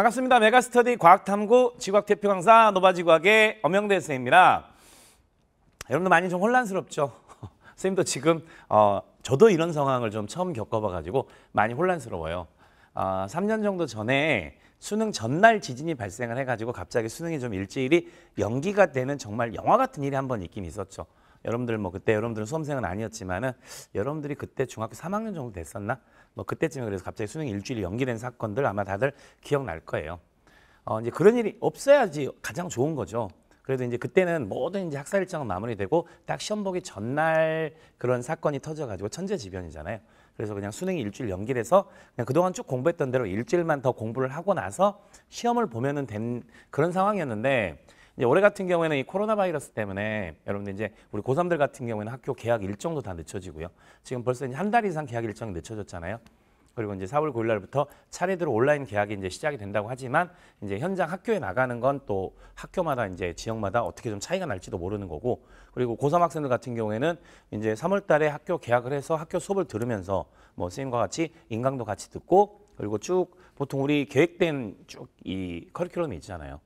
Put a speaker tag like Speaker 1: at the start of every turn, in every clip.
Speaker 1: 반갑습니다. 메가스터디 과학탐구 지구학 대표 강사 노바지구학의 엄영대 선생입니다. 여러분들 많이 좀 혼란스럽죠? 선생님도 지금 어, 저도 이런 상황을 좀 처음 겪어봐가지고 많이 혼란스러워요. 어, 3년 정도 전에 수능 전날 지진이 발생을 해가지고 갑자기 수능이 좀 일주일이 연기가 되는 정말 영화 같은 일이 한 번 있긴 있었죠. 여러분들 뭐 그때 여러분들은 수험생은 아니었지만은 여러분들이 그때 중학교 3학년 정도 됐었나? 뭐 그때쯤에 그래서 갑자기 수능이 일주일이 연기된 사건들 아마 다들 기억날 거예요. 어, 이제 그런 일이 없어야지 가장 좋은 거죠. 그래도 이제 그때는 모든 이제 학사 일정은 마무리되고 딱 시험 보기 전날 그런 사건이 터져가지고 천재지변이잖아요. 그래서 그냥 수능이 일주일 연기돼서 그냥 그동안 쭉 공부했던 대로 일주일만 더 공부를 하고 나서 시험을 보면은 된 그런 상황이었는데 이제 올해 같은 경우에는 이 코로나 바이러스 때문에 여러분들 이제 우리 고3들 같은 경우에는 학교 개학 일정도 다 늦춰지고요. 지금 벌써 이제 한 달 이상 개학 일정이 늦춰졌잖아요. 그리고 이제 4월 9일 날부터 차례대로 온라인 개학이 이제 시작이 된다고 하지만 이제 현장 학교에 나가는 건 또 학교마다 이제 지역마다 어떻게 좀 차이가 날지도 모르는 거고 그리고 고3 학생들 같은 경우에는 이제 3월 달에 학교 개학을 해서 학교 수업을 들으면서 뭐 선생님과 같이 인강도 같이 듣고 그리고 쭉 보통 우리 계획된 쭉 이 커리큘럼이 있잖아요.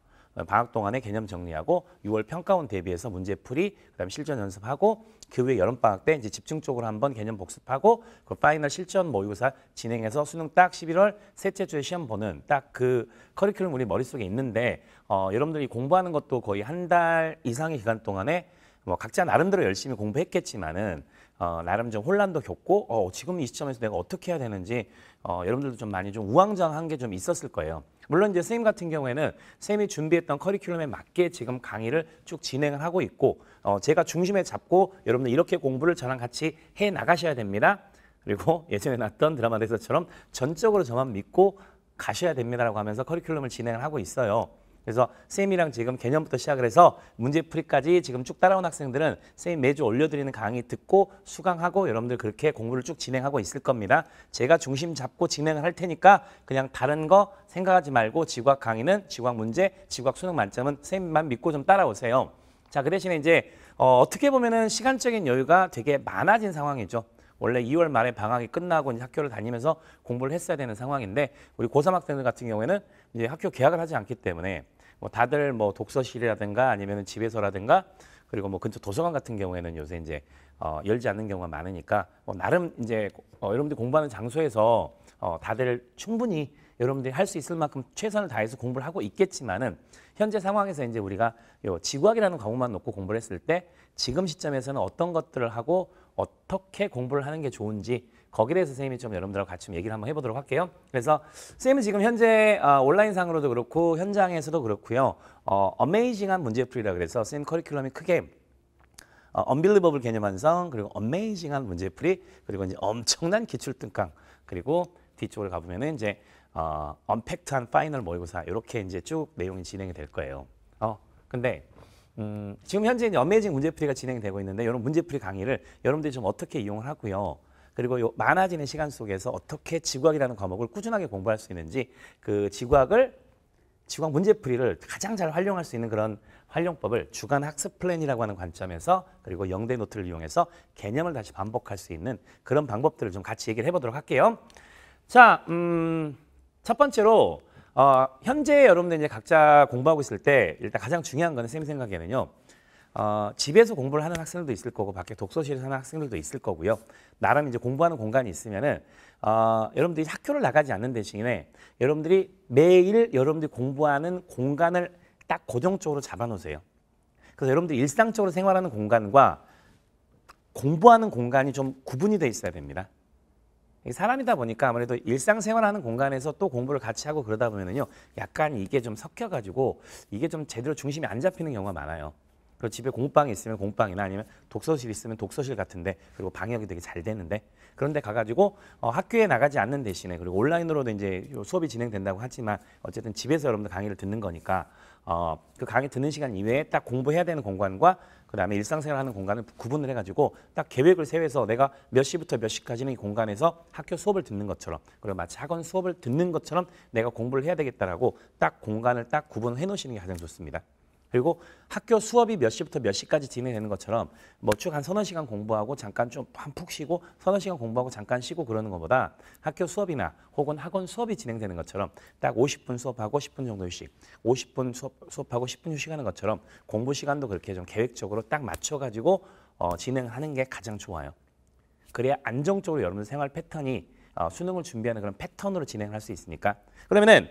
Speaker 1: 방학 동안에 개념 정리하고 6월 평가원 대비해서 문제풀이, 그다음에 실전 연습하고 그 후에 여름 방학 때 이제 집중적으로 한번 개념 복습하고 그 파이널 실전 모의고사 진행해서 수능 딱 11월 셋째 주에 시험 보는 딱 그 커리큘럼 우리 머릿속에 있는데 어, 여러분들이 공부하는 것도 거의 한 달 이상의 기간 동안에 뭐 각자 나름대로 열심히 공부했겠지만은 어, 나름 좀 혼란도 겪고 어, 지금 이 시점에서 내가 어떻게 해야 되는지 어, 여러분들도 좀 많이 좀 우왕좌왕한 게 좀 있었을 거예요. 물론 이제 선생님 같은 경우에는 선생님이 준비했던 커리큘럼에 맞게 지금 강의를 쭉 진행을 하고 있고 어, 제가 중심에 잡고 여러분들 이렇게 공부를 저랑 같이 해 나가셔야 됩니다. 그리고 예전에 났던 드라마에서처럼 전적으로 저만 믿고 가셔야 됩니다라고 하면서 커리큘럼을 진행을 하고 있어요. 그래서 쌤이랑 지금 개념부터 시작을 해서 문제풀이까지 지금 쭉 따라온 학생들은 쌤이 매주 올려드리는 강의 듣고 수강하고 여러분들 그렇게 공부를 쭉 진행하고 있을 겁니다. 제가 중심 잡고 진행을 할 테니까 그냥 다른 거 생각하지 말고 지구학 강의는 지구학 문제, 지구학 수능 만점은 쌤만 믿고 좀 따라오세요. 자, 그 대신에 이제 어, 어떻게 보면은 시간적인 여유가 되게 많아진 상황이죠. 원래 2월 말에 방학이 끝나고 이제 학교를 다니면서 공부를 했어야 되는 상황인데 우리 고3 학생들 같은 경우에는 이제 학교 개학을 하지 않기 때문에 뭐 다들 뭐 독서실이라든가 아니면 집에서라든가 그리고 뭐 근처 도서관 같은 경우에는 요새 이제 어, 열지 않는 경우가 많으니까 뭐 나름 이제 어, 여러분들이 공부하는 장소에서 어, 다들 충분히 여러분들이 할 수 있을 만큼 최선을 다해서 공부를 하고 있겠지만은 현재 상황에서 이제 우리가 요 지구학이라는 과목만 놓고 공부를 했을 때 지금 시점에서는 어떤 것들을 하고 어떻게 공부를 하는 게 좋은지 거기에 대해서 선생님이 좀 여러분들하고 같이 좀 얘기를 한번 해보도록 할게요. 그래서 선생님은 지금 현재 어, 온라인상으로도 그렇고 현장에서도 그렇고요. 어, 어메이징한 문제풀이라 그래서 선생님 커리큘럼이 크게 어, 언빌리버블 개념 완성 그리고 어메이징한 문제풀이 그리고 이제 엄청난 기출 등강 그리고 뒤쪽으로 가보면은 이제 어, impact한 파이널 모의고사 이렇게 이제 쭉 내용이 진행이 될 거예요. 어, 근데 음, 지금 현재 이제 amazing 문제풀이가 진행되고 있는데 이런 문제풀이 강의를 여러분들이 좀 어떻게 이용을 하고요. 그리고 요 많아지는 시간 속에서 어떻게 지구과학이라는 과목을 꾸준하게 공부할 수 있는지 그 지구과학을 지구과학 문제풀이를 가장 잘 활용할 수 있는 그런 활용법을 주간 학습 플랜이라고 하는 관점에서 그리고 영대 노트를 이용해서 개념을 다시 반복할 수 있는 그런 방법들을 좀 같이 얘기를 해보도록 할게요. 자, 음, 첫 번째로 어, 현재 여러분들 이제 각자 공부하고 있을 때 일단 가장 중요한 거는 쌤 생각에는요. 어, 집에서 공부를 하는 학생들도 있을 거고 밖에 독서실에서 하는 학생들도 있을 거고요. 나름 이제 공부하는 공간이 있으면은 어, 여러분들이 학교를 나가지 않는 대신에 여러분들이 매일 여러분들이 공부하는 공간을 딱 고정적으로 잡아놓으세요. 그래서 여러분들이 일상적으로 생활하는 공간과 공부하는 공간이 좀 구분이 돼 있어야 됩니다. 사람이다 보니까 아무래도 일상생활하는 공간에서 또 공부를 같이 하고 그러다 보면은요, 약간 이게 좀 섞여가지고 이게 좀 제대로 중심이 안 잡히는 경우가 많아요. 그리고 집에 공방이 있으면 공방이나 아니면 독서실 있으면 독서실 같은데 그리고 방역이 되게 잘 되는데 그런데 가가지고 어, 학교에 나가지 않는 대신에 그리고 온라인으로도 이제 수업이 진행된다고 하지만 어쨌든 집에서 여러분들 강의를 듣는 거니까 어, 그 강의 듣는 시간 이외에 딱 공부해야 되는 공간과 그 다음에 일상생활 하는 공간을 구분을 해가지고 딱 계획을 세워서 내가 몇 시부터 몇 시까지는 이 공간에서 학교 수업을 듣는 것처럼 그리고 마치 학원 수업을 듣는 것처럼 내가 공부를 해야 되겠다라고 딱 공간을 딱 구분해 놓으시는 게 가장 좋습니다. 그리고 학교 수업이 몇 시부터 몇 시까지 진행되는 것처럼 뭐 쭉 한 서너 시간 공부하고 잠깐 좀 한 푹 쉬고 서너 시간 공부하고 잠깐 쉬고 그러는 것보다 학교 수업이나 혹은 학원 수업이 진행되는 것처럼 딱 50분 수업하고 10분 정도 휴식, 50분 수업, 수업하고 10분 휴식하는 것처럼 공부 시간도 그렇게 좀 계획적으로 딱 맞춰가지고 어, 진행하는 게 가장 좋아요. 그래야 안정적으로 여러분들 생활 패턴이 어, 수능을 준비하는 그런 패턴으로 진행할 수 있으니까. 그러면은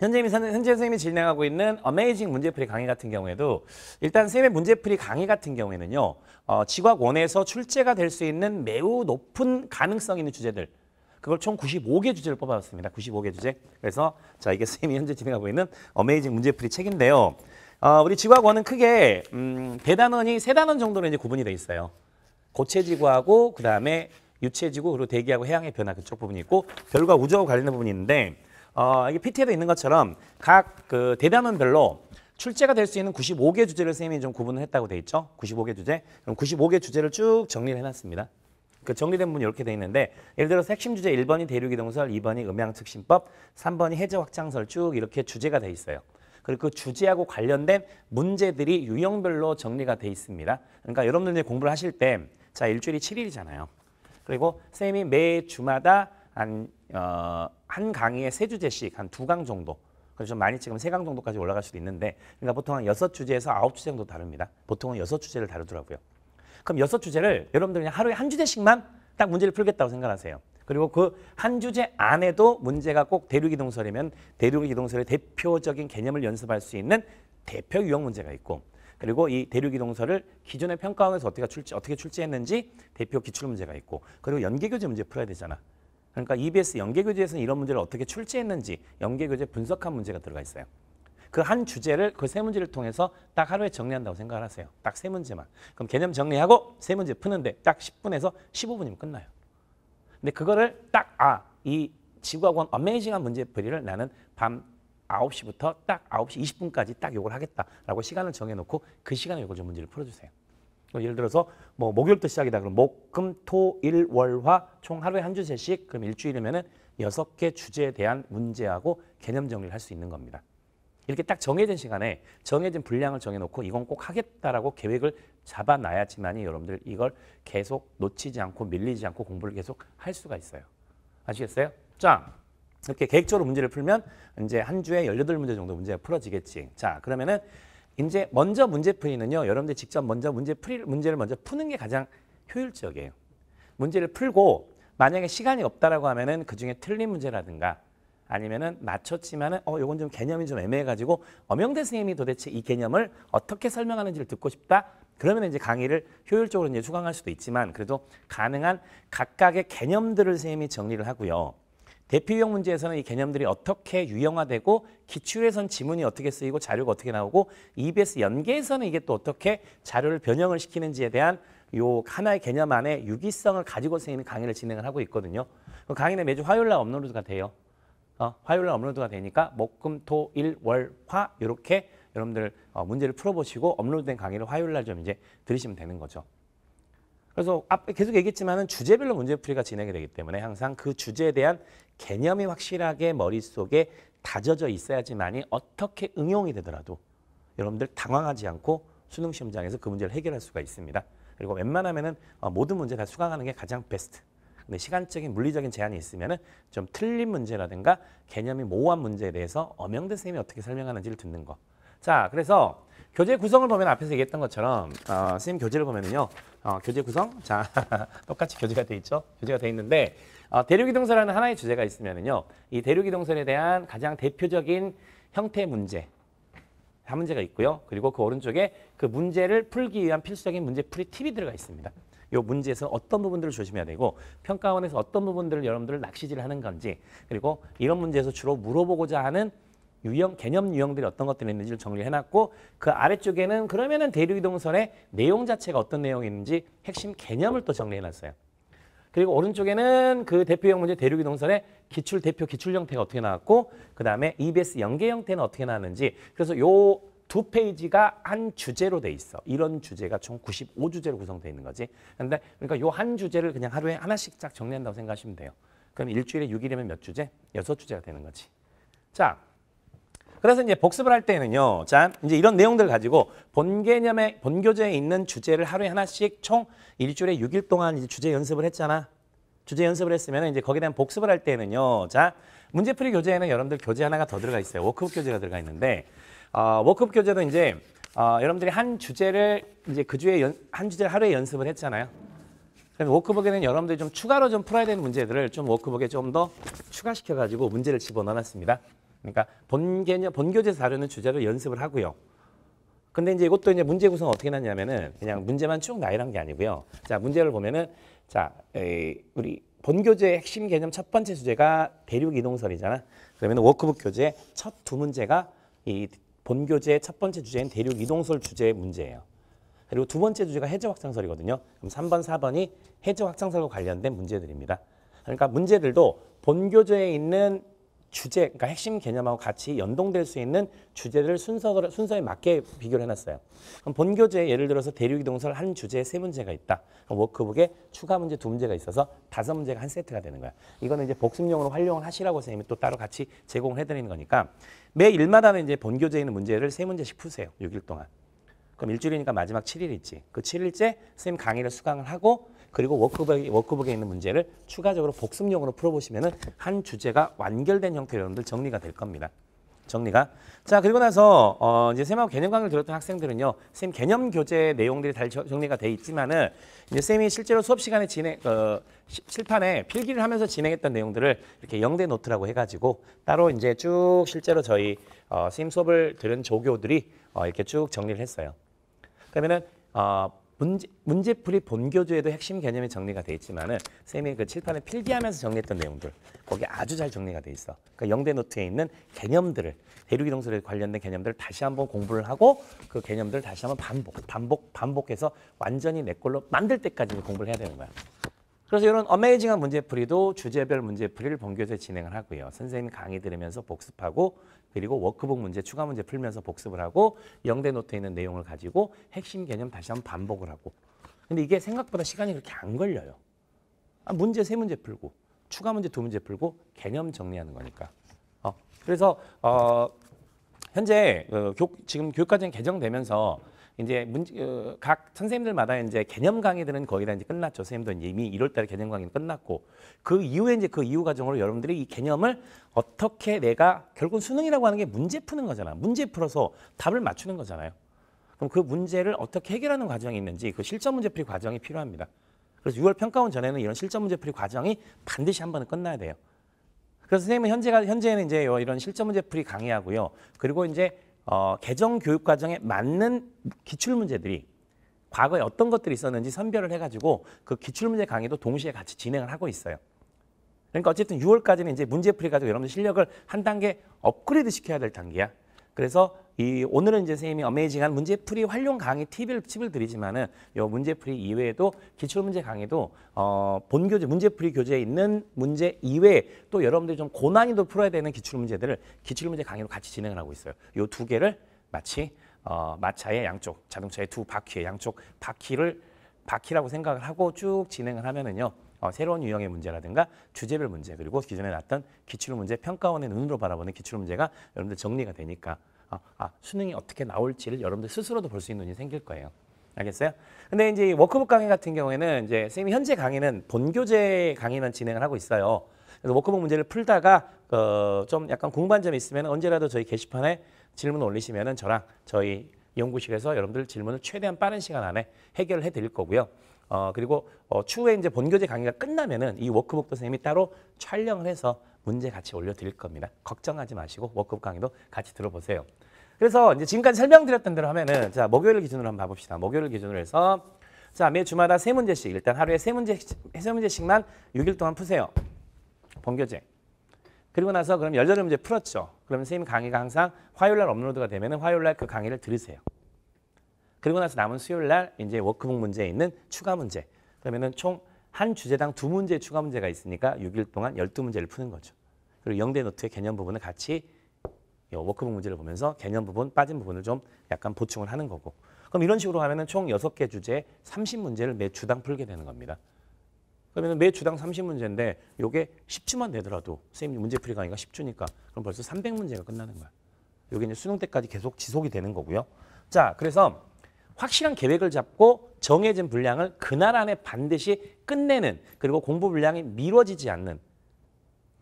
Speaker 1: 현재, 현재 선생님이 진행하고 있는 어메이징 문제풀이 강의 같은 경우에도 일단 선생님의 문제풀이 강의 같은 경우에는요. 어, 지각 원에서 출제가 될 수 있는 매우 높은 가능성 있는 주제들 그걸 총 95개 주제를 뽑아봤습니다. 95개 주제. 그래서 자 이게 선생님이 현재 진행하고 있는 어메이징 문제풀이 책인데요. 어, 우리 지각원은 크게 음, 대단원이 세 단원 정도로 이제 구분이 돼 있어요. 고체지구하고 그 다음에 유체지구 그리고 대기하고 해양의 변화 그쪽 부분이 있고 별과 우주하고 관련된 부분이 있는데 어, 이게 PT에도 있는 것처럼 각 그 대단원별로 출제가 될 수 있는 95개 주제를 선생님이 좀 구분을 했다고 돼 있죠. 95개 주제. 그럼 95개 주제를 쭉 정리를 해놨습니다. 그 정리된 부분이 이렇게 돼 있는데 예를 들어서 핵심 주제 1번이 대륙이동설, 2번이 음양특심법, 3번이 해제확장설 쭉 이렇게 주제가 돼 있어요. 그리고 그 주제하고 관련된 문제들이 유형별로 정리가 돼 있습니다. 그러니까 여러분들 이제 공부를 하실 때 자 일주일이 7일이잖아요. 그리고 선생님이 매 주마다 한, 어, 한 강의에 세 주제씩 한 두 강 정도 그래서 좀 많이 찍으면 세 강 정도까지 올라갈 수도 있는데 그러니까 보통 한 여섯 주제에서 아홉 주제 정도 다릅니다. 보통은 여섯 주제를 다루더라고요. 그럼 여섯 주제를 여러분들 그냥 하루에 한 주제씩만 딱 문제를 풀겠다고 생각하세요. 그리고 그 한 주제 안에도 문제가 꼭 대륙이동설이면 대륙이동설의 대표적인 개념을 연습할 수 있는 대표 유형 문제가 있고 그리고 이 대륙이동설을 기존의 평가원에서 어떻게 출제 어떻게 출제했는지 대표 기출 문제가 있고 그리고 연계교재 문제 풀어야 되잖아. 그러니까 EBS 연계교재에서는 이런 문제를 어떻게 출제했는지 연계교재 분석한 문제가 들어가 있어요. 그 한 주제를 그 세 문제를 통해서 딱 하루에 정리한다고 생각을 하세요. 딱 세 문제만. 그럼 개념 정리하고 세 문제 푸는데 딱 10분에서 15분이면 끝나요. 근데 그거를 딱 아, 이 지구학원 어메이징한 문제풀이를 나는 밤 9시부터 딱 9시 20분까지 딱 요걸 하겠다라고 시간을 정해놓고 그 시간에 요걸 좀 문제를 풀어주세요. 예를 들어서 뭐 목요일부터 시작이다. 그럼 목, 금, 토, 일, 월, 화 총 하루에 한 주제씩 그럼 일주일이면은 여섯 개 주제에 대한 문제하고 개념 정리를 할 수 있는 겁니다. 이렇게 딱 정해진 시간에 정해진 분량을 정해놓고 이건 꼭 하겠다라고 계획을 잡아놔야지만이 여러분들 이걸 계속 놓치지 않고 밀리지 않고 공부를 계속 할 수가 있어요. 아시겠어요? 자, 이렇게 계획적으로 문제를 풀면 이제 한 주에 18문제 정도 문제가 풀어지겠지. 자, 그러면은 이제 먼저 문제 풀이는요. 여러분들 직접 먼저 문제 풀이 문제를 먼저 푸는 게 가장 효율적이에요. 문제를 풀고 만약에 시간이 없다라고 하면은 그 중에 틀린 문제라든가 아니면은 맞췄지만은 어 요건 좀 개념이 좀 애매해 가지고 엄영대 선생님이 도대체 이 개념을 어떻게 설명하는지를 듣고 싶다. 그러면 이제 강의를 효율적으로 이제 수강할 수도 있지만 그래도 가능한 각각의 개념들을 선생님이 정리를 하고요. 대표 유형 문제에서는 이 개념들이 어떻게 유형화되고 기출에선 지문이 어떻게 쓰이고 자료가 어떻게 나오고 EBS 연계에서는 이게 또 어떻게 자료를 변형을 시키는지에 대한 요 하나의 개념 안에 유기성을 가지고 선생님이 강의를 진행을 하고 있거든요. 그 강의는 매주 화요일 날 업로드가 돼요. 어, 화요일 날 업로드가 되니까 목, 금, 토, 일, 월, 화 이렇게 여러분들 어, 문제를 풀어보시고 업로드된 강의를 화요일 날 좀 이제 들으시면 되는 거죠. 그래서 앞에 계속 얘기했지만은 주제별로 문제풀이가 진행이 되기 때문에 항상 그 주제에 대한 개념이 확실하게 머릿속에 다져져 있어야지만이 어떻게 응용이 되더라도 여러분들 당황하지 않고 수능 시험장에서 그 문제를 해결할 수가 있습니다. 그리고 웬만하면은 어, 모든 문제 다 수강하는 게 가장 베스트. 근데 시간적인 물리적인 제한이 있으면은 좀 틀린 문제라든가 개념이 모호한 문제에 대해서 엄영대 선생님이 어떻게 설명하는지를 듣는 거. 자, 그래서 교재 구성을 보면 앞에서 얘기했던 것처럼 어, 선생님 교재를 보면은요. 어, 교재 구성 자 똑같이 교재가 돼 있죠. 교재가 돼 있는데 어, 대륙이동설라는 하나의 주제가 있으면은요. 이 대륙이동설에 대한 가장 대표적인 형태 문제 한 문제가 있고요. 그리고 그 오른쪽에 그 문제를 풀기 위한 필수적인 문제 풀이 팁이 들어가 있습니다. 이 문제에서 어떤 부분들을 조심해야 되고 평가원에서 어떤 부분들을 여러분들 낚시질을 하는 건지 그리고 이런 문제에서 주로 물어보고자 하는 유형 개념 유형들이 어떤 것들이 있는지를 정리해 놨고 그 아래쪽에는 그러면은 대륙 이동설의 내용 자체가 어떤 내용이 있는지 핵심 개념을 또 정리해 놨어요. 그리고 오른쪽에는 그 대표형 문제 대륙 이동설의 기출 대표 기출 형태가 어떻게 나왔고 그다음에 EBS 연계 형태는 어떻게 나왔는지 그래서 요 두 페이지가 한 주제로 돼 있어. 이런 주제가 총 95주제로 구성되어 있는 거지. 근데 그러니까 요 한 주제를 그냥 하루에 하나씩 쫙 정리한다고 생각하시면 돼요. 그럼 일주일에 6일이면 몇 주제? 여섯 주제가 되는 거지. 자, 그래서 이제 복습을 할 때는요. 자, 이제 이런 내용들 가지고 본 개념의 본 교재에 있는 주제를 하루에 하나씩 총 일주일에 6일 동안 이제 주제 연습을 했잖아. 주제 연습을 했으면 이제 거기에 대한 복습을 할 때는요. 자, 문제풀이 교재에는 여러분들 교재 하나가 더 들어가 있어요. 워크북 교재가 들어가 있는데 어, 워크북 교재도 이제 어, 여러분들이 한 주제를 이제 그 주에 연, 한 주제를 하루에 연습을 했잖아요. 그래서 워크북에는 여러분들이 좀 추가로 좀 풀어야 되는 문제들을 좀 워크북에 좀 더 추가시켜 가지고 문제를 집어넣어놨습니다. 그러니까 본 개념 본 교재에서 다루는 주제로 연습을 하고요. 근데 이제 이것도 이제 문제 구성 어떻게 났냐면은 그냥 문제만 쭉 나열한 게 아니고요. 자 문제를 보면은 자 에이, 우리 본 교재의 핵심 개념 첫 번째 주제가 대륙 이동설이잖아. 그러면 워크북 교재 첫 두 문제가 이 본 교재의 첫 번째 주제인 대륙 이동설 주제의 문제예요. 그리고 두 번째 주제가 해저 확장설이거든요. 그럼 3번, 4번이 해저 확장설과 관련된 문제들입니다. 그러니까 문제들도 본 교재에 있는 주제, 그러니까 핵심 개념하고 같이 연동될 수 있는 주제를 순서, 순서에 맞게 비교를 해놨어요. 그럼 본 교재에 예를 들어서 대륙이동설 한 주제에 세 문제가 있다. 워크북에 추가 문제 두 문제가 있어서 다섯 문제가 한 세트가 되는 거야. 이거는 이제 복습용으로 활용을 하시라고 선생님이 또 따로 같이 제공을 해드리는 거니까 매 일마다는 이제 본 교재에 있는 문제를 세 문제씩 푸세요. 6일 동안. 그럼 일주일이니까 마지막 7일 있지. 그 7일째 선생님 강의를 수강을 하고 그리고 워크북에, 워크북에 있는 문제를 추가적으로 복습용으로 풀어보시면 은 한 주제가 완결된 형태로 여러분들 정리가 될 겁니다. 정리가. 자, 그리고 나서, 어, 이제 쌤하고 개념 강의를 들었던 학생들은요, 쌤 개념 교재 내용들이 다 저- 정리가 돼 있지만은, 이제 쌤이 실제로 수업 시간에 진행, 어, 치- 칠판에 필기를 하면서 진행했던 내용들을 이렇게 영대 노트라고 해 가지고 따로 이제 쭉 실제로 저희, 어, 쌤 수업을 들은 조교들이 어, 이렇게 쭉 정리를 했어요. 그러면은 어, 문제, 문제풀이 본교재에도 핵심 개념이 정리가 돼 있지만은 쌤이 그 칠판에 필기하면서 정리했던 내용들 거기 아주 잘 정리가 돼 있어. 그러니까 영대 노트에 있는 개념들을 대륙이동설에 관련된 개념들을 다시 한번 공부를 하고 그 개념들을 다시 한번 반복, 반복, 반복해서 완전히 내 걸로 만들 때까지 공부를 해야 되는 거야. 그래서 이런 어메이징한 문제풀이도 주제별 문제풀이를 본교재 진행을 하고요. 선생님 강의 들으면서 복습하고 그리고 워크북 문제 추가 문제 풀면서 복습을 하고 영대 노트에 있는 내용을 가지고 핵심 개념 다시 한번 반복을 하고. 근데 이게 생각보다 시간이 그렇게 안 걸려요. 아, 문제 세 문제 풀고 추가 문제 두 문제 풀고 개념 정리하는 거니까. 어, 그래서 어, 현재 어, 교, 지금 교육과정이 개정되면서 이제 문제, 어, 각 선생님들마다 이제 개념 강의들은 거의 다 이제 끝났죠. 선생님도 이미 1월달에 개념 강의는 끝났고 그 이후에 이제 그 이후 과정으로 여러분들이 이 개념을 어떻게 내가 결국 수능이라고 하는 게 문제 푸는 거잖아. 문제 풀어서 답을 맞추는 거잖아요. 그럼 그 문제를 어떻게 해결하는 과정이 있는지 그 실전 문제 풀이 과정이 필요합니다. 그래서 6월 평가원 전에는 이런 실전 문제 풀이 과정이 반드시 한 번은 끝나야 돼요. 그래서 선생님은 현재가 현재는 이제 요 이런 실전 문제 풀이 강의하고요. 그리고 이제 어, 개정 교육 과정에 맞는 기출 문제들이 과거에 어떤 것들이 있었는지 선별을 해가지고 그 기출 문제 강의도 동시에 같이 진행을 하고 있어요. 그러니까 어쨌든 6월까지는 이제 문제풀이 가지고 여러분들 실력을 한 단계 업그레이드 시켜야 될 단계야. 그래서 이 오늘은 이제 선생님이 어메이징한 문제풀이 활용 강의 팁을 팁을 드리지만은 요 문제풀이 이외에도 기출 문제 강의도 어 본교재 문제풀이 교재에 있는 문제 이외에 또 여러분들이 좀 고난이도 풀어야 되는 기출 문제들을 기출 문제 강의로 같이 진행을 하고 있어요. 요 두 개를 마치 어 마차의 양쪽 자동차의 두 바퀴의 양쪽 바퀴를 바퀴라고 생각을 하고 쭉 진행을 하면은요. 어, 새로운 유형의 문제라든가 주제별 문제 그리고 기존에 났던 기출 문제 평가원의 눈으로 바라보는 기출 문제가 여러분들 정리가 되니까 아, 아, 수능이 어떻게 나올지를 여러분들 스스로도 볼 수 있는 눈이 생길 거예요. 알겠어요? 근데 이제 이 워크북 강의 같은 경우에는 이제 선생님이 현재 강의는 본교재 강의는 진행을 하고 있어요. 그래서 워크북 문제를 풀다가 어, 좀 약간 궁금한 점이 있으면 언제라도 저희 게시판에 질문 올리시면은 저랑 저희 연구실에서 여러분들 질문을 최대한 빠른 시간 안에 해결을 해드릴 거고요. 어, 그리고 어, 추후에 이제 본교재 강의가 끝나면은 이 워크북도 선생님이 따로 촬영을 해서 문제 같이 올려 드릴 겁니다. 걱정하지 마시고 워크북 강의도 같이 들어보세요. 그래서 이제 지금까지 설명드렸던 대로 하면은 자 목요일 기준으로 한번 봐봅시다. 목요일 기준으로 해서 자 매 주마다 세 문제씩 일단 하루에 세 문제 세 문제씩만 6일 동안 푸세요. 본교재. 그리고 나서 그럼 열여덟 문제 풀었죠. 그러면 선생님 강의가 항상 화요일 날 업로드가 되면은 화요일 날 그 강의를 들으세요. 그리고 나서 남은 수요일 날 이제 워크북 문제에 있는 추가 문제. 그러면은 총 한 주제당 두 문제 추가 문제가 있으니까 6일 동안 12문제를 푸는 거죠. 그리고 영대 노트의 개념 부분을 같이 이 워크북 문제를 보면서 개념 부분 빠진 부분을 좀 약간 보충을 하는 거고. 그럼 이런 식으로 하면은 총 6개 주제 30문제를 매 주당 풀게 되는 겁니다. 그러면 매 주당 30문제인데 요게 10주만 되더라도 선생님 문제 풀이 강의가 10주니까 그럼 벌써 300문제가 끝나는 거야. 이게 이제 수능 때까지 계속 지속이 되는 거고요. 자, 그래서 확실한 계획을 잡고 정해진 분량을 그날 안에 반드시 끝내는 그리고 공부 분량이 미뤄지지 않는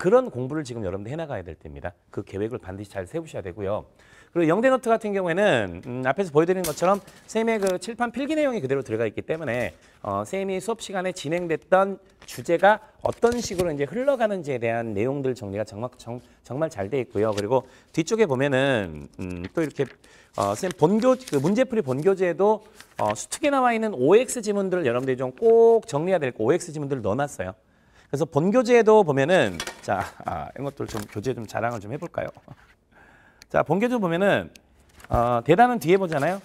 Speaker 1: 그런 공부를 지금 여러분들 해나가야 될 때입니다. 그 계획을 반드시 잘 세우셔야 되고요. 그리고 영대노트 같은 경우에는 음, 앞에서 보여드린 것처럼 쌤의 그 칠판 필기 내용이 그대로 들어가 있기 때문에 어, 쌤이 수업 시간에 진행됐던 주제가 어떤 식으로 이제 흘러가는지에 대한 내용들 정리가 정말 정, 정말 잘 돼 있고요. 그리고 뒤쪽에 보면은 음, 또 이렇게 어, 쌤 본교 그 문제풀이 본교재에도 어, 수특에 나와 있는 OX 지문들을 여러분들이 좀 꼭 정리해야 될 거 OX 지문들을 넣어놨어요. 그래서 본교재에도 보면은 자 아, 이런 것들 좀 교재 좀 자랑을 좀 해볼까요? 자 본교재 보면은 어, 대단은 뒤에 보잖아요.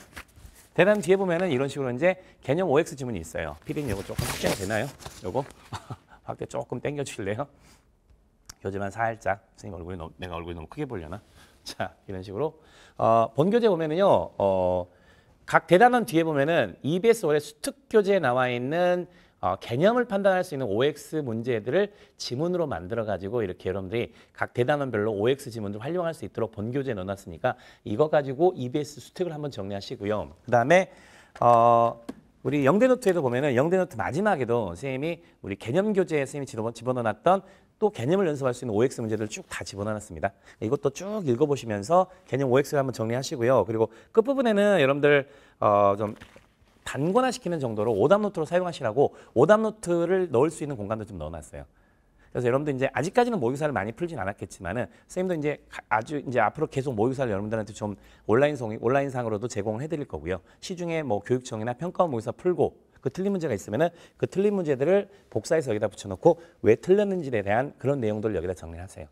Speaker 1: 대단 뒤에 보면은 이런 식으로 이제 개념 OX 지문이 있어요. 피디님 이거 조금 확대가 되나요? 요거 확대 조금 당겨 주실래요? 교재만 살짝 선생님 얼굴이 너무, 내가 얼굴이 너무 크게 보려나? 자 이런 식으로 어, 본교재 보면은요 어, 각 대단원 뒤에 보면은 EBS 올해 수특 교재에 나와 있는 어, 개념을 판단할 수 있는 OX 문제들을 지문으로 만들어 가지고 이렇게 여러분들이 각 대단원별로 OX 지문을 활용할 수 있도록 본교재에 넣어놨으니까 이거 가지고 EBS 수특을 한번 정리하시고요. 그 다음에 어, 우리 영대노트에도 보면은 영대노트 마지막에도 선생님이 우리 개념 교재에 선생님이 집어- 집어넣어놨던 또 개념을 연습할 수 있는 OX 문제들을 쭉 다 집어넣어놨습니다. 이것도 쭉 읽어보시면서 개념 OX를 한번 정리하시고요. 그리고 끝부분에는 여러분들 어, 좀 단권화시키는 정도로 오답 노트로 사용하시라고 오답 노트를 넣을 수 있는 공간도 좀 넣어놨어요. 그래서 여러분들 이제 아직까지는 모의고사를 많이 풀진 않았겠지만은 선생님도 이제 가- 아주 이제 앞으로 계속 모의고사를 여러분들한테 좀 온라인성 온라인상으로도 제공을 해드릴 거고요. 시중에 뭐 교육청이나 평가원 모의고사 풀고 그 틀린 문제가 있으면은 그 틀린 문제들을 복사해서 여기다 붙여놓고 왜 틀렸는지에 대한 그런 내용들을 여기다 정리하세요.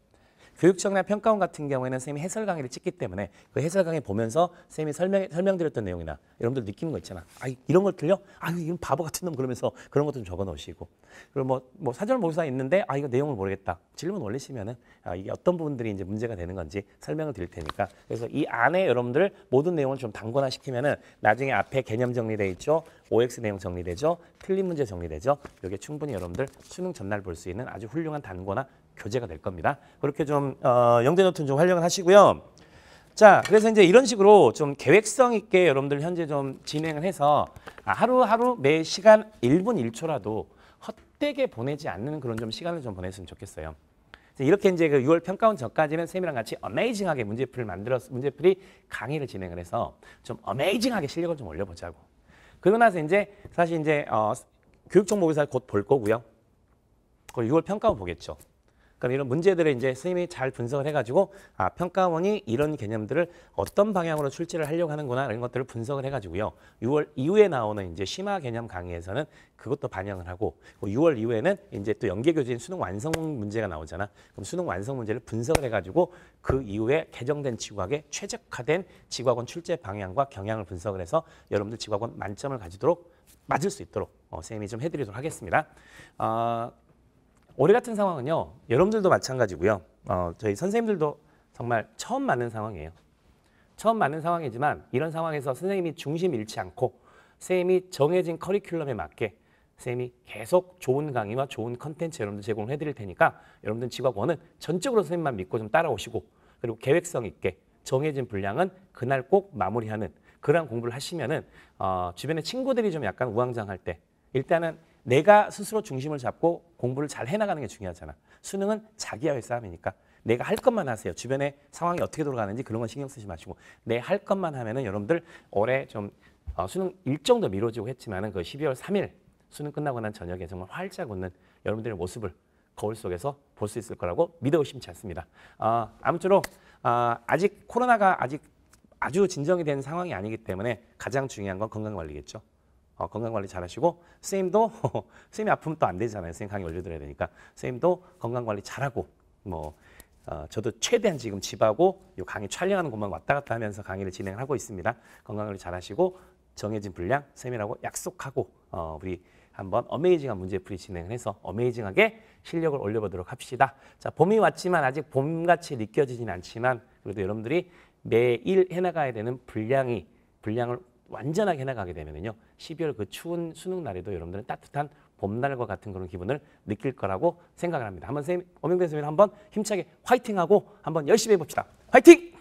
Speaker 1: 교육청이나 평가원 같은 경우에는 선생님이 해설 강의를 찍기 때문에 그 해설 강의 보면서 선생님이 설명, 설명드렸던 내용이나 여러분들 느끼는 거 있잖아. 아, 이런 걸 틀려? 아, 이건 바보 같은 놈 그러면서 그런 것도 좀 적어 놓으시고. 그리고 뭐, 뭐 사전 모의사 있는데 아, 이거 내용을 모르겠다. 질문 올리시면은 아, 이게 어떤 부분들이 이제 문제가 되는 건지 설명을 드릴 테니까. 그래서 이 안에 여러분들 모든 내용을 좀 단권화 시키면은 나중에 앞에 개념 정리돼 있죠. OX 내용 정리되죠. 틀린 문제 정리되죠. 이게 충분히 여러분들 수능 전날 볼 수 있는 아주 훌륭한 단권화 교재가 될 겁니다. 그렇게 좀 어, 영대 노트는 좀 활용을 하시고요. 자, 그래서 이제 이런 식으로 좀 계획성 있게 여러분들 현재 좀 진행을 해서 아, 하루하루 매 시간 1분 1초라도 헛되게 보내지 않는 그런 좀 시간을 좀 보냈으면 좋겠어요. 이렇게 이제 그 6월 평가원 전까지는 쌤이랑 같이 어메이징하게 문제풀이를 만들어서 문제풀이 강의를 진행을 해서 좀 어메이징하게 실력을 좀 올려보자고. 그러고 나서 이제 사실 이제 어, 교육청 모의사 곧 볼 거고요. 그리고 6월 평가원 보겠죠. 그러니까 이런 문제들을 이제 선생님이 잘 분석을 해가지고 아 평가원이 이런 개념들을 어떤 방향으로 출제를 하려고 하는구나 이런 것들을 분석을 해가지고요. 6월 이후에 나오는 이제 심화 개념 강의에서는 그것도 반영을 하고 6월 이후에는 이제 또 연계 교재인 수능 완성 문제가 나오잖아. 그럼 수능 완성 문제를 분석을 해가지고 그 이후에 개정된 지구학에 최적화된 지구학원 출제 방향과 경향을 분석을 해서 여러분들 지구학원 만점을 가지도록 맞을 수 있도록 어, 선생님이 좀 해드리도록 하겠습니다. 어, 올해 같은 상황은요. 여러분들도 마찬가지고요. 어, 저희 선생님들도 정말 처음 맞는 상황이에요. 처음 맞는 상황이지만 이런 상황에서 선생님이 중심 잃지 않고 선생님이 정해진 커리큘럼에 맞게 선생님이 계속 좋은 강의와 좋은 컨텐츠 여러분들 제공을 해드릴 테니까 여러분들 지각원은 전적으로 선생님만 믿고 좀 따라오시고 그리고 계획성 있게 정해진 분량은 그날 꼭 마무리하는 그러한 공부를 하시면은 어, 주변에 친구들이 좀 약간 우왕좌왕할 때 일단은 내가 스스로 중심을 잡고 공부를 잘 해나가는 게 중요하잖아. 수능은 자기와의 싸움이니까 내가 할 것만 하세요. 주변에 상황이 어떻게 돌아가는지 그런 건 신경 쓰지 마시고 내 할 것만 하면은 여러분들 올해 좀 어, 수능 일정도 미뤄지고 했지만은 그 12월 3일 수능 끝나고 난 저녁에 정말 활짝 웃는 여러분들의 모습을 거울 속에서 볼 수 있을 거라고 믿어 의심치 않습니다. 어, 아무쪼록 어, 아직 코로나가 아직 아주 진정이 된 상황이 아니기 때문에 가장 중요한 건 건강 관리겠죠. 어, 건강 관리 잘 하시고 선생님도 선생님이 아프면 또 안 되잖아요. 선생님 강의 올려드려야 되니까 선생님도 건강 관리 잘하고 뭐 어, 저도 최대한 지금 집하고 요 강의 촬영하는 곳만 왔다 갔다 하면서 강의를 진행을 하고 있습니다. 건강 관리 잘 하시고 정해진 분량 선생님이라고 약속하고 어, 우리 한번 어메이징한 문제풀이 진행을 해서 어메이징하게 실력을 올려보도록 합시다. 자, 봄이 왔지만 아직 봄같이 느껴지진 않지만 그래도 여러분들이 매일 해나가야 되는 분량이 분량을 완전하게 해나가게 되면은요 12월 그 추운 수능 날에도 여러분들은 따뜻한 봄날과 같은 그런 기분을 느낄 거라고 생각을 합니다. 한번 선생님 엄영대 선생님 한번 힘차게 화이팅하고 한번 열심히 해봅시다. 화이팅!